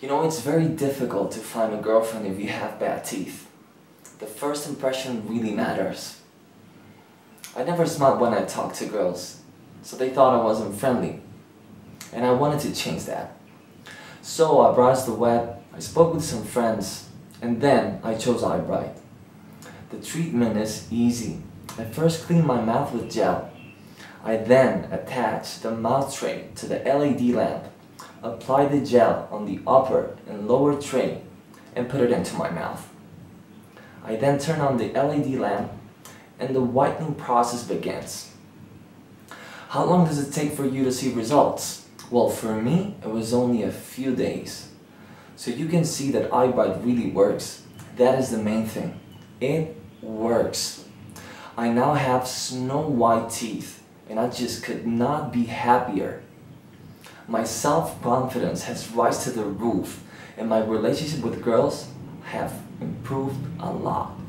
You know, it's very difficult to find a girlfriend if you have bad teeth. The first impression really matters. I never smiled when I talked to girls, so they thought I wasn't friendly. And I wanted to change that. So I browsed the web, I spoke with some friends, and then I chose iBright. The treatment is easy. I first clean my mouth with gel. I then attach the mouth tray to the LED lamp apply the gel on the upper and lower tray and put it into my mouth. I then turn on the LED lamp and the whitening process begins. How long does it take for you to see results? Well, for me, it was only a few days. So you can see that iBright really works. That is the main thing. It works. I now have snow white teeth and I just could not be happier my self-confidence has rise to the roof and my relationship with girls have improved a lot.